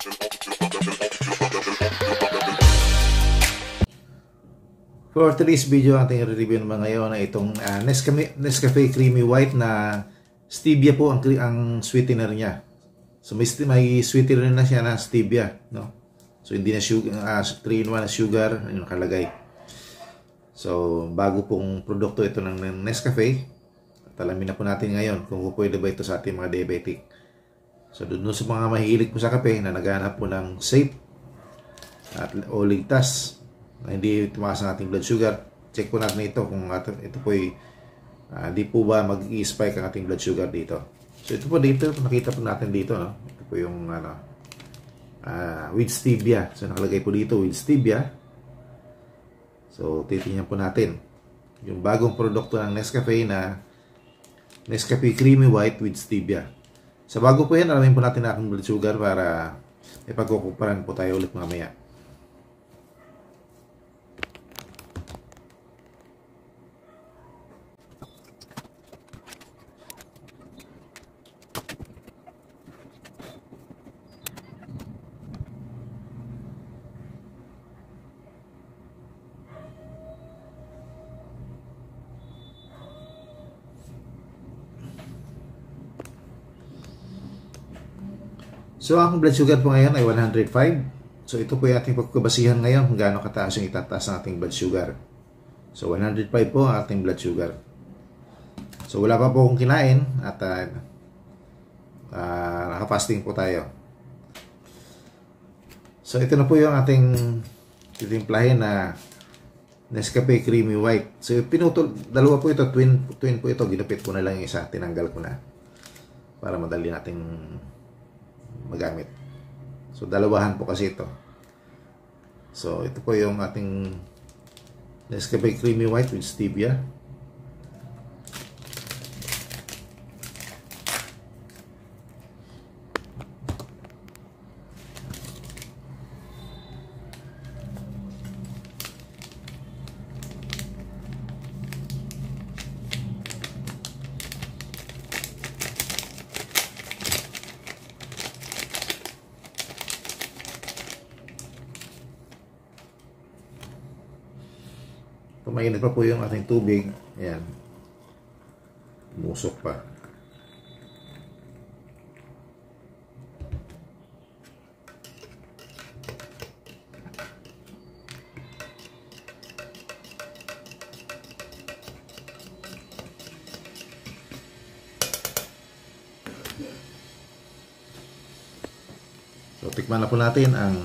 For today's video, ating review naman ngayon na itong uh, Nescafe, Nescafe Creamy White na stevia po ang, ang sweetener niya. So may, may sweetener na siya na stevia. No? So hindi na sugar, uh, 3 in 1 na sugar, yung nakalagay. So bago pong produkto ito ng Nescafe, at alamin na po natin ngayon kung pwede ba ito sa ating mga diabetic. So doon sa mga mahilig po sa kape na naghahanap po ng safe at o ligtas na hindi tumaas ang ating blood sugar. Check po natin ito kung ito po ay uh, di po ba mag-i-spike ang ating blood sugar dito. So ito po dito, nakita po natin dito, no? Ito po yung ano, uh, with stevia. So nakalagay po dito with stevia. So titingnan po natin yung bagong produkto ng Nescafe na Nescafe Creamy White with stevia. Sa bago po yan, alamin po natin ang blood sugar para ipagkukumparan po tayo ulit mamaya. So, ang blood sugar po ngayon ay 105. So, ito po yung ating pagkabasihan ngayon kung gaano kataas yung itataas ng ating blood sugar. So, 105 po ang ating blood sugar. So, wala pa po akong kinain at uh, uh, nakafasting po tayo. So, ito na po yung ating titimplahin na Nescafe Creamy White. So, pinutol, dalawa po ito, twin, twin po ito. Ginupit ko na lang yung isa, tinanggal ko na. Para madali nating magamit. So, dalawahan po kasi ito. So, ito po yung ating Nescafe Creamy White with Stevia. Pumainit pa po yung ating tubig. Ayan. Musok pa. So, tikman na po natin ang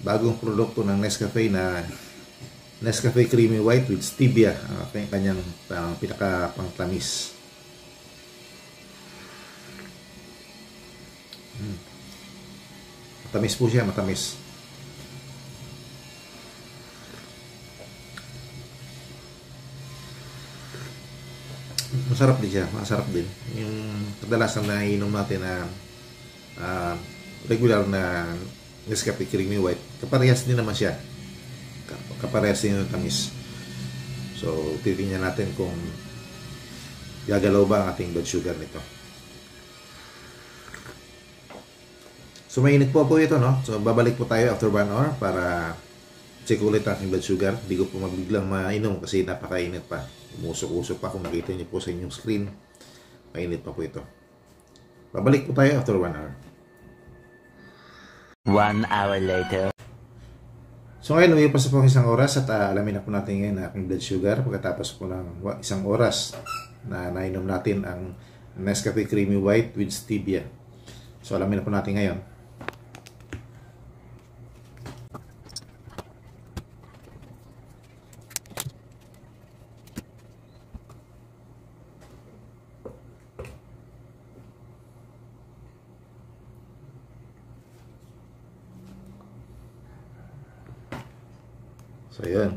bagong produkto ng Nescafe na Nescafe Creamy White with Stevia. Uh, kanyang uh, pinaka pangtamis. Hmm. matamis po siya matamis. Masarap din siya masarap din. Yung kadalasan na inom natin na uh, regular na Nescafe Creamy White kaparehas din naman siya kaparehas din yung tamis. So, titingnan natin kung gagalaw ba ang ating blood sugar nito. So, mainit po po ito, no? So, babalik po tayo after 1 hour para check ulit ang ating blood sugar. Hindi ko po mabiglang mainom kasi napakainit pa. Umusok-usok pa kung nakita niyo po sa inyong screen. Mainit pa po ito. Babalik po tayo after 1 hour. One hour later. So ngayon, umipas po isang oras at uh, alamin na po natin ngayon ang aking blood sugar pagkatapos po ng isang oras na nainom natin ang Nescafe Creamy White with Stevia. So alamin na po natin ngayon. So, yun.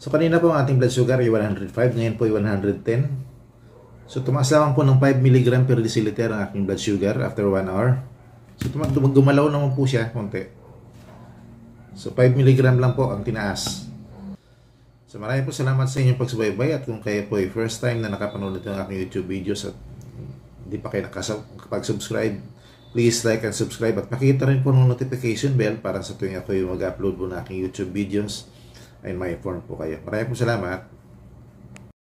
So, kanina po ang ating blood sugar ay 105. Ngayon po ay 110. So, tumaas lang po ng 5 mg per deciliter ang aking blood sugar after 1 hour. So, gumalaw naman po siya konti. So, 5 mg lang po ang tinaas. So, maraming po salamat sa inyong pagsubaybay at kung kayo po ay first time na nakapanood ng aking YouTube videos at hindi pa kayo nakapag-subscribe, please like and subscribe at pakita rin po ng notification bell para sa tuwing ako yung mag-upload po ng aking YouTube videos ay ma-inform po kayo. Maraming salamat.